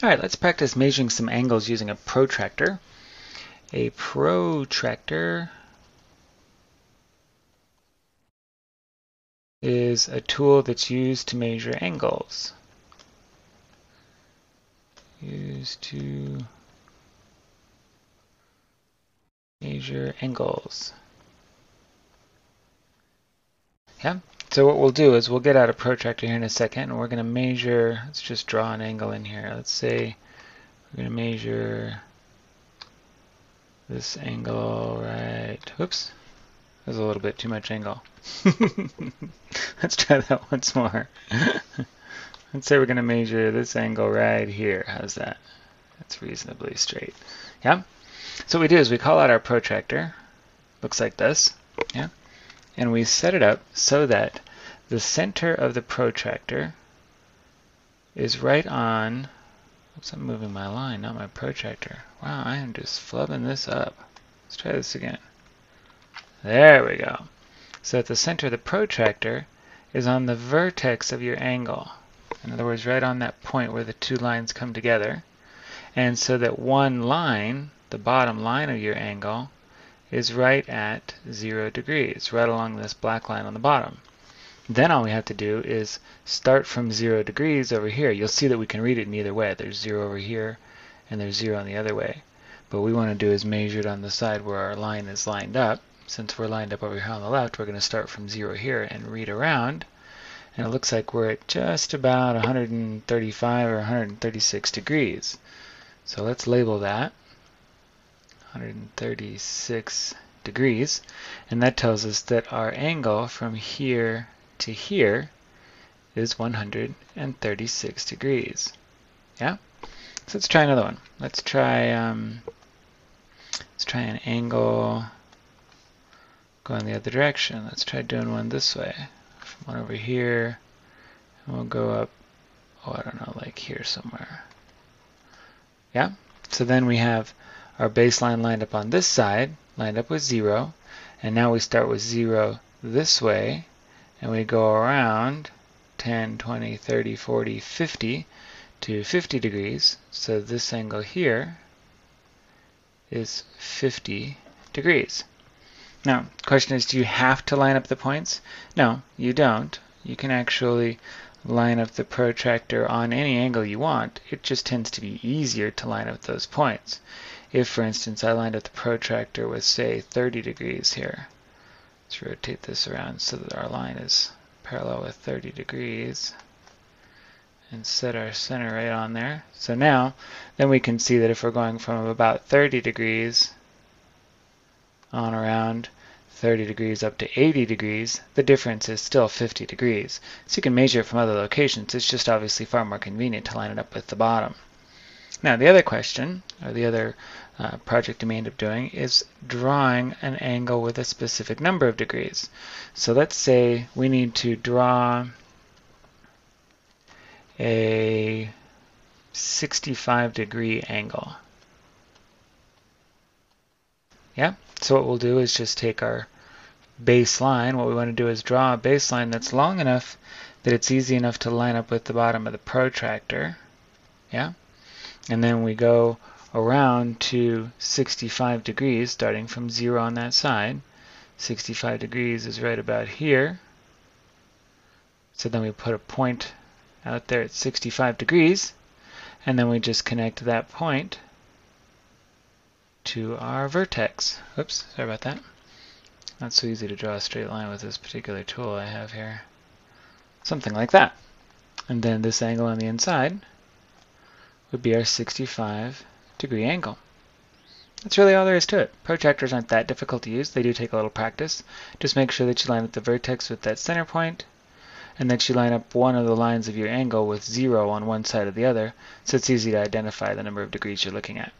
All right, let's practice measuring some angles using a protractor. A protractor is a tool that's used to measure angles. Used to measure angles. Yeah, so what we'll do is we'll get out a protractor here in a second and we're going to measure, let's just draw an angle in here. Let's say we're going to measure this angle right, whoops, there's a little bit too much angle. let's try that once more. let's say we're going to measure this angle right here. How's that? That's reasonably straight. Yeah? So what we do is we call out our protractor. Looks like this. Yeah? And we set it up so that the center of the protractor is right on, oops, I'm moving my line, not my protractor. Wow, I am just flubbing this up. Let's try this again. There we go. So that the center of the protractor is on the vertex of your angle. In other words, right on that point where the two lines come together. And so that one line, the bottom line of your angle, is right at 0 degrees, right along this black line on the bottom. Then all we have to do is start from 0 degrees over here. You'll see that we can read it in either way. There's 0 over here, and there's 0 on the other way. But what we want to do is measure it on the side where our line is lined up. Since we're lined up over here on the left, we're going to start from 0 here and read around. And it looks like we're at just about 135 or 136 degrees. So let's label that. 136 degrees and that tells us that our angle from here to here is 136 degrees. Yeah? So let's try another one. Let's try um, let's try an angle going the other direction. Let's try doing one this way. One over here and we'll go up oh I don't know like here somewhere. Yeah? So then we have our baseline lined up on this side, lined up with 0, and now we start with 0 this way, and we go around 10, 20, 30, 40, 50 to 50 degrees. So this angle here is 50 degrees. Now, question is, do you have to line up the points? No, you don't. You can actually line up the protractor on any angle you want. It just tends to be easier to line up those points. If, for instance, I lined up the protractor with, say, 30 degrees here, let's rotate this around so that our line is parallel with 30 degrees and set our center right on there. So now, then we can see that if we're going from about 30 degrees on around 30 degrees up to 80 degrees, the difference is still 50 degrees. So you can measure it from other locations. It's just obviously far more convenient to line it up with the bottom. Now the other question, or the other uh, project you may end up doing, is drawing an angle with a specific number of degrees. So let's say we need to draw a 65 degree angle. Yeah, so what we'll do is just take our baseline. What we want to do is draw a baseline that's long enough that it's easy enough to line up with the bottom of the protractor. Yeah and then we go around to 65 degrees starting from 0 on that side. 65 degrees is right about here. So then we put a point out there at 65 degrees. And then we just connect that point to our vertex. Oops sorry about that. Not so easy to draw a straight line with this particular tool I have here. Something like that. And then this angle on the inside would be our 65 degree angle. That's really all there is to it. Protractors aren't that difficult to use. They do take a little practice. Just make sure that you line up the vertex with that center point and that you line up one of the lines of your angle with zero on one side or the other so it's easy to identify the number of degrees you're looking at.